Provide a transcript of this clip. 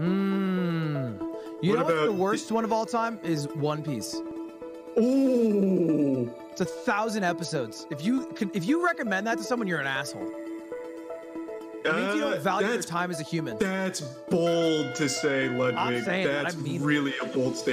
Mm. You What know what the worst one of all time is One Piece. Ooh. It's a thousand episodes. If you could, if you recommend that to someone, you're an asshole. It means you don't uh, value that's, time as a human. that's bold to say, Ludwig. saying that, I That's mean really really a bold statement.